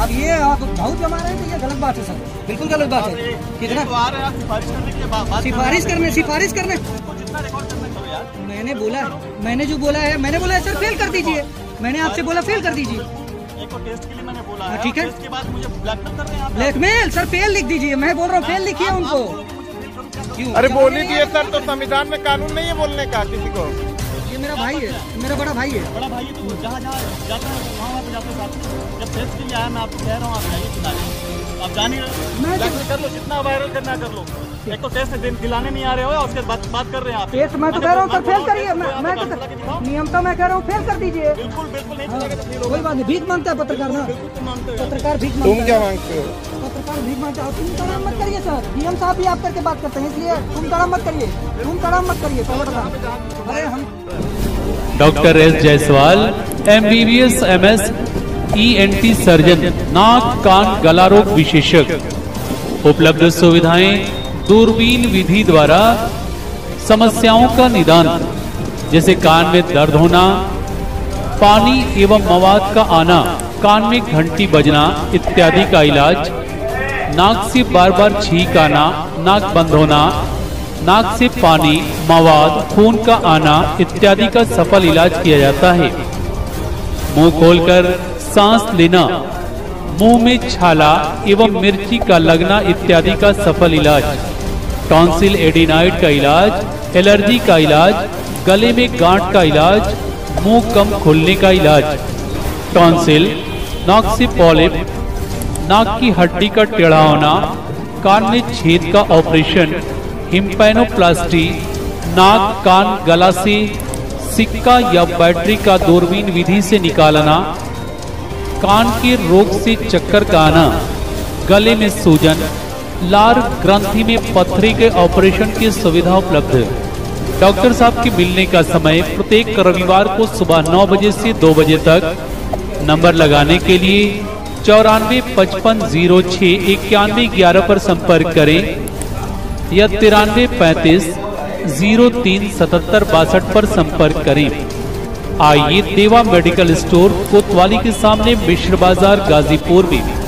अब ये आप भाव जमा रहे हैं तो ये गलत बात है सर। बिल्कुल गलत बात है। कितना तो रहे सिफारिश करने के लिए बा- बात सिफारिश करने सिफारिश करने। को जितना रिकॉर्ड करना करो यार। मैंने बोला मैंने जो बोला है मैंने बोला है सर फेल कर दीजिए। मैंने आपसे बोला फेल कर दीजिए। एक को टेस्ट के लिए मैंने बोला हाँ, ठीक है। और टेस्ट के बाद मुझे ब्लैकमेल हैं सर फेल लिख दीजिए। मैं बोल रहा हूँ फेल लिखिए उनको। अरे बोल दिए सर तो संविधान में कानून नहीं है बोलने का किसी को। ये मेरा भाई है मेरा बड़ा भाई है। बड़ा भाई तो जहाँ जहाँ जाते हैं वहाँ वहाँ पे जाते हैं साथ जब टेस्ट के लिए आया मैं आपको कह रहा हूँ आप जाइए दिलाने आप मैं तो- कर लो जितना वायरल करना कर लो। एक तो टेस्ट दिन दिलाने नहीं आ रहे हो और उसके बाद बात कर रहे हैं आप। टेस्ट मैं तो कह रहा हूँ सर फेल करिए। मैं मैं तो दिखाओ नियम तो मैं कह रहा हूँ फेल कर दीजिए। बिल्कुल बिल्कुल नहीं हाँ, चलेगा तो कोई बात नहीं भीख माँगता है पत्रकार ना। तुम मानते हो। पत्रकार भीख तुम माँगता क्या है। मांगते हो? पत्रकार भीख माँगता है। तुम तड़ाम मत करिए। सर। डीएम साहब भी आप करके बात करते हैं, इसलिए तुम तड़ाम मत करिए। तुम तड़ाम मत करिए अरे हम doctor S Jaiswal M B B S M S E N T surgeon, नाक, कान गला रोग विशेषज्ञ। उपलब्ध सुविधाएँ, दूरबीन विधि द्वारा समस्याओं का निदान, जैसे कान में दर्द होना, पानी एवं मवाद का आना, कान में घंटी बजना, इत्यादि का इलाज नाक से बार बार छींक आना, नाक बंद होना, नाक से पानी, मवाद, खून का आना इत्यादि का सफल इलाज किया जाता है। मुँह खोलकर सांस लेना, मुँह में छाला एवं मिर्ची का लगना इत्यादि का सफल इलाज, टॉन्सिल एडिनाइड का इलाज, एलर्जी का इलाज, गले में गांठ का इलाज, मुँह कम खोलने का इलाज, टॉन्सिल, नाक से पॉलिप नाक की हड्डी का टेढ़ा होना, कान में छेद का ऑपरेशन, हिम्पैनोप्लास्टी, नाक, कान गला से सिक्का या बैटरी का दूरबीन विधि से निकालना, कान के रोग से चक्कर का आना गले में सूजन, लार ग्रंथि में पथरी के ऑपरेशन की सुविधा उपलब्ध। डॉक्टर साहब के मिलने का समय प्रत्येक रविवार को सुबह 9 बजे से 2 बजे तक। नंबर लगाने के लिए चौरानवे पचपन ज़ीरो छः इक्यानवे ग्यारह पर संपर्क करें या तिरानवे पैंतीस ज़ीरो तीन सतहत्तर बासठ पर संपर्क करें। आइए देवा मेडिकल स्टोर कोतवाली के सामने मिश्र बाज़ार गाजीपुर में